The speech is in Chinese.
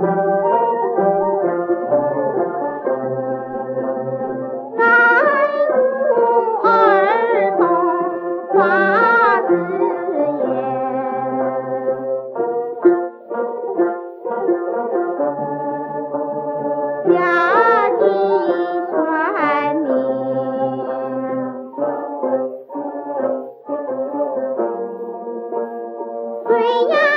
三无儿童发子言家谁呀